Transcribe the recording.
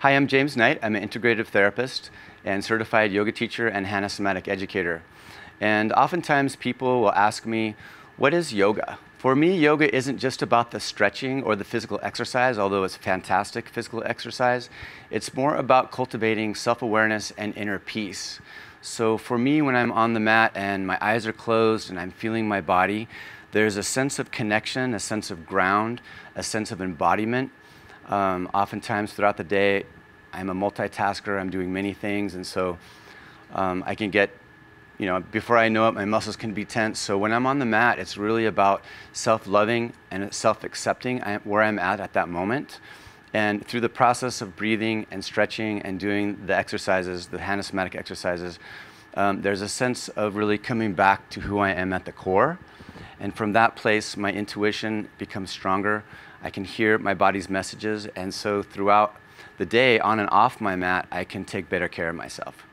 Hi, I'm James Knight. I'm an integrative therapist and certified yoga teacher and Hanna somatic educator. And oftentimes people will ask me, what is yoga? For me, yoga isn't just about the stretching or the physical exercise, although it's fantastic physical exercise. It's more about cultivating self awareness and inner peace. So for me, when I'm on the mat and my eyes are closed and I'm feeling my body, there's a sense of connection, a sense of ground, a sense of embodiment. Um, oftentimes throughout the day, I'm a multitasker, I'm doing many things, and so um, I can get, you know, before I know it, my muscles can be tense. So when I'm on the mat, it's really about self loving and self accepting where I'm at at that moment. And through the process of breathing and stretching and doing the exercises, the Hanna somatic exercises, um, there's a sense of really coming back to who I am at the core. And from that place, my intuition becomes stronger. I can hear my body's messages. And so throughout the day, on and off my mat, I can take better care of myself.